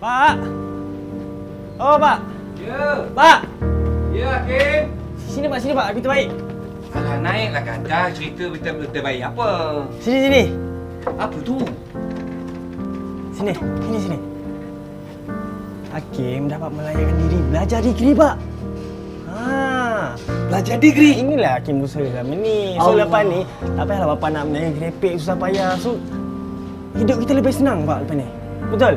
Pak. Oh, Pak. Ya, Pak. ya Hakim. Sini, Pak. Sini, Pak. Aku terbaik. Alah naiklah kata cerita betul terbaik apa? Sini, sini. Apa tu? Sini. Sini, sini. Hakim dapat melayakan diri belajar degree, Pak. Ha. Belajar degree. Inilah Hakim usaha selama ni. So, Allah. lepas ni, tak payahlah Bapak nak menaik grepek susah payah. So, hidup kita lebih senang, Pak, lepas ni. Betul?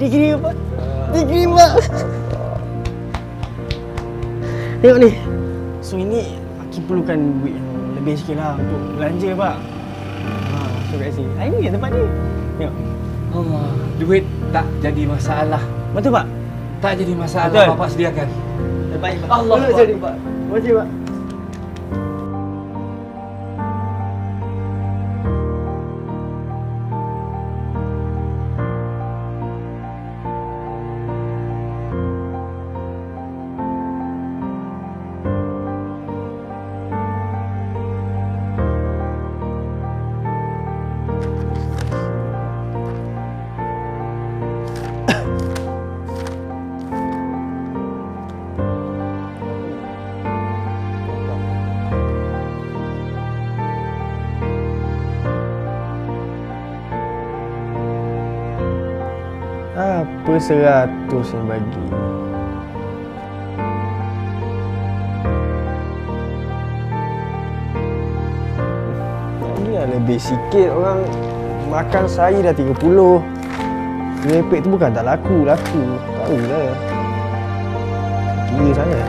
Degree, Pak. Degree, Pak. Tengok ni. So, ini Hakim perlukan duit yang lebih sikit lah untuk belanja, Pak. Ha, so kat sini. Ha, ini tempat ni. Tengok. Allah, duit tak jadi masalah. Betul, Pak? Tak jadi masalah Betul. bapak sediakan. Terbaik, Pak. Allah Akbar. sini, Pak. Terima kasih, Pak. Apa seratus yang bagi? Bagilah lebih sikit orang makan sehari dah 30. Repek tu bukan tak laku, laku. Tahu lah. Gila sangat.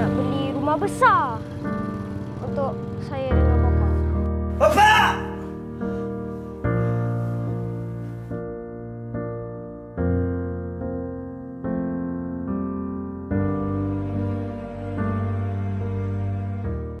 nak beli rumah besar untuk saya dengan mama. Bapa!